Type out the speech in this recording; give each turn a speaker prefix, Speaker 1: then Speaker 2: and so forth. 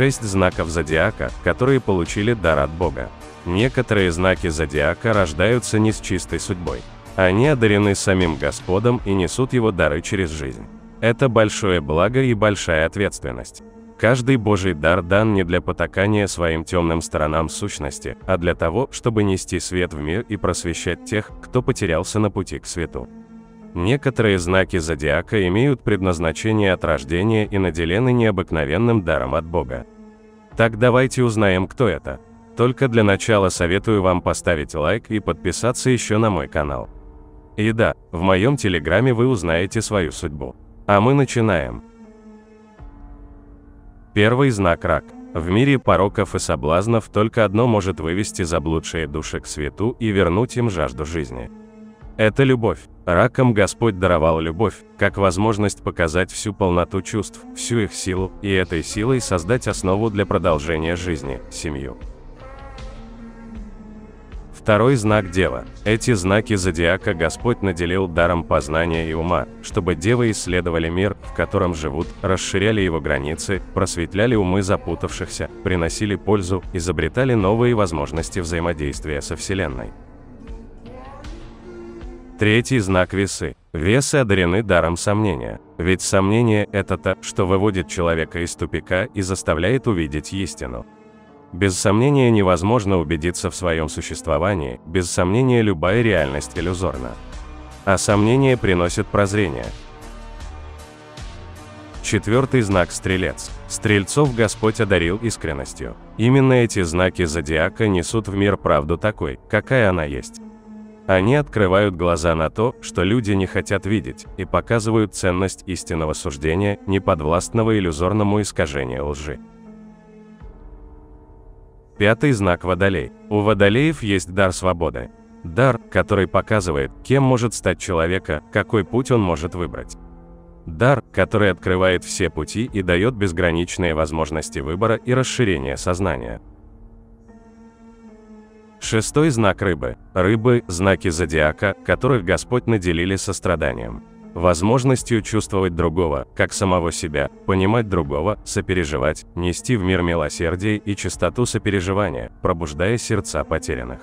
Speaker 1: Шесть знаков зодиака, которые получили дар от Бога. Некоторые знаки зодиака рождаются не с чистой судьбой. Они одарены самим Господом и несут его дары через жизнь. Это большое благо и большая ответственность. Каждый Божий дар дан не для потакания своим темным сторонам сущности, а для того, чтобы нести свет в мир и просвещать тех, кто потерялся на пути к свету. Некоторые знаки зодиака имеют предназначение от рождения и наделены необыкновенным даром от Бога. Так давайте узнаем, кто это. Только для начала советую вам поставить лайк и подписаться еще на мой канал. И да, в моем телеграме вы узнаете свою судьбу. А мы начинаем. Первый знак рак. В мире пороков и соблазнов только одно может вывести заблудшие души к свету и вернуть им жажду жизни. Это любовь. Раком Господь даровал любовь, как возможность показать всю полноту чувств, всю их силу, и этой силой создать основу для продолжения жизни, семью. Второй знак Дева. Эти знаки зодиака Господь наделил даром познания и ума, чтобы девы исследовали мир, в котором живут, расширяли его границы, просветляли умы запутавшихся, приносили пользу, изобретали новые возможности взаимодействия со Вселенной. Третий знак весы. Весы одарены даром сомнения. Ведь сомнение – это то, что выводит человека из тупика и заставляет увидеть истину. Без сомнения невозможно убедиться в своем существовании, без сомнения любая реальность иллюзорна. А сомнение приносит прозрение. Четвертый знак – Стрелец. Стрельцов Господь одарил искренностью. Именно эти знаки зодиака несут в мир правду такой, какая она есть. Они открывают глаза на то, что люди не хотят видеть, и показывают ценность истинного суждения, неподвластного иллюзорному искажению лжи. Пятый знак Водолей. У Водолеев есть дар свободы. Дар, который показывает, кем может стать человека, какой путь он может выбрать. Дар, который открывает все пути и дает безграничные возможности выбора и расширения сознания. Шестой знак рыбы. Рыбы – знаки зодиака, которых Господь наделили состраданием. Возможностью чувствовать другого, как самого себя, понимать другого, сопереживать, нести в мир милосердие и чистоту сопереживания, пробуждая сердца потерянных.